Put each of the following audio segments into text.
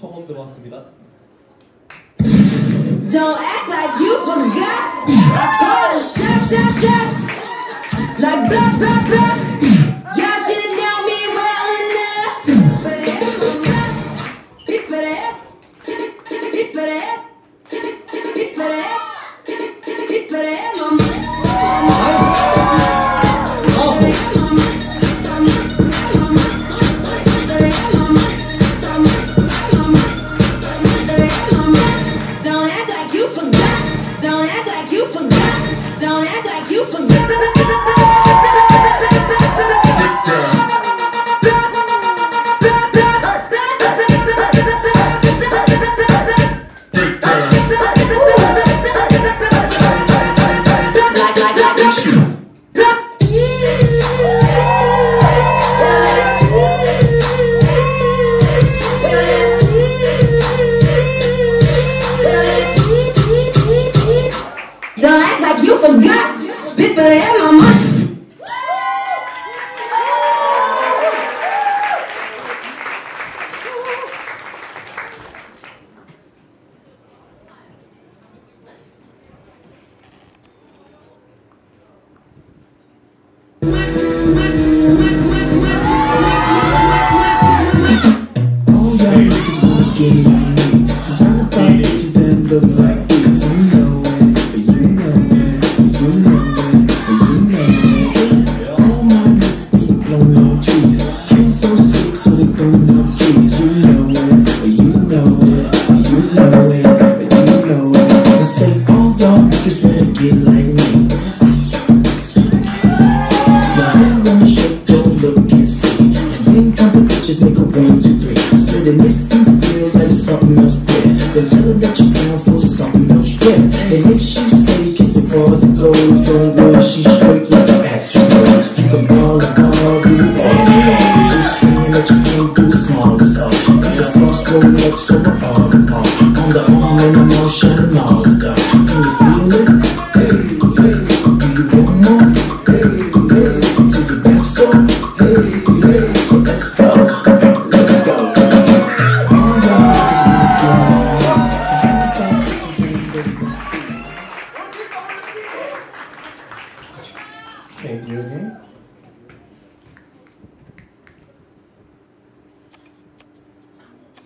처음 들어왔습니다. Don't act like you forgot. I called a shot, shot, shot. Like blah, blah, blah. Y'all should know me well enough. But it ain't my mouth. Bitch, Like you forgot. Don't act like you Like, they. You know it, you know it, you you know it. I say all y'all niggas wanna get like me. Like. Now hold on, shake, don't look and see. And then count the a one, two, three. I said, if you feel like something else then tell her that you're down for something else, yeah. If she say kiss it far as it goes, don't worry, she's straight like an actress. You can ball and Thank you again.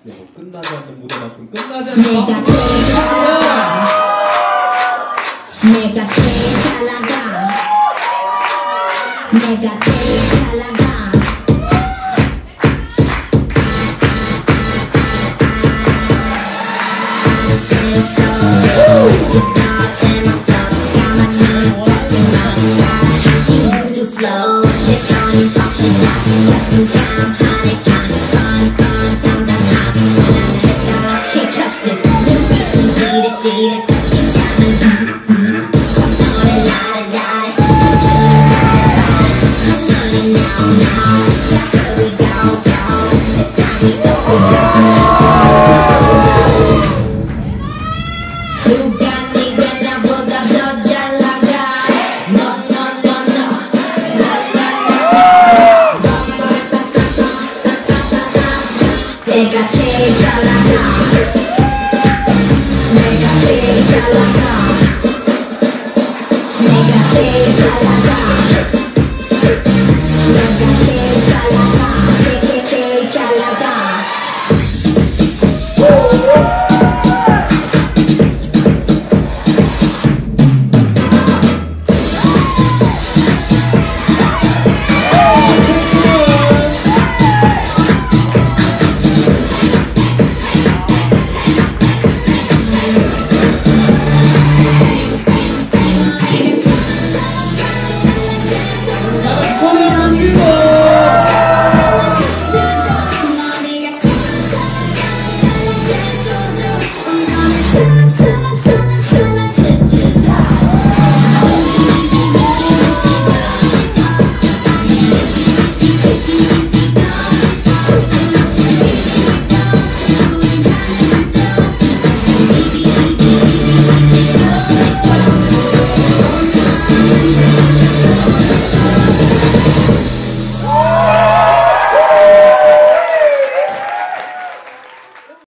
네, 뭐 끝나지 않는 무대만큼 끝나지 않는 내가 제일 잘나가 내가 제일 잘나가 내가 제일 잘나가